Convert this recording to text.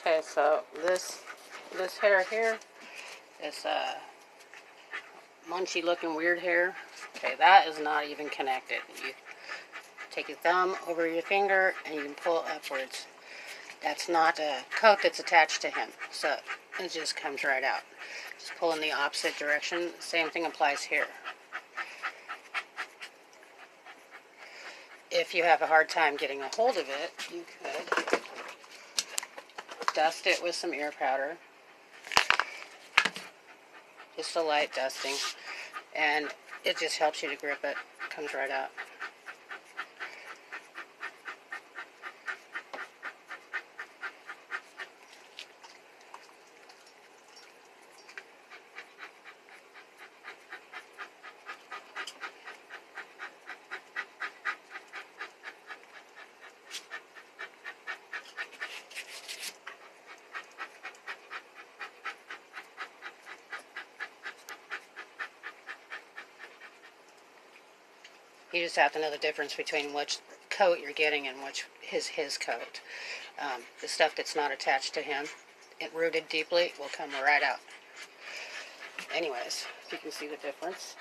Okay, so this this hair here is uh, munchy looking weird hair. Okay, that is not even connected. You take your thumb over your finger and you can pull upwards. That's not a coat that's attached to him, so it just comes right out. Just pull in the opposite direction. Same thing applies here. If you have a hard time getting a hold of it, you could dust it with some ear powder. Just a light dusting. And it just helps you to grip it. Comes right out. You just have to know the difference between which coat you're getting and which is his coat. Um, the stuff that's not attached to him, it rooted deeply, will come right out. Anyways, if you can see the difference.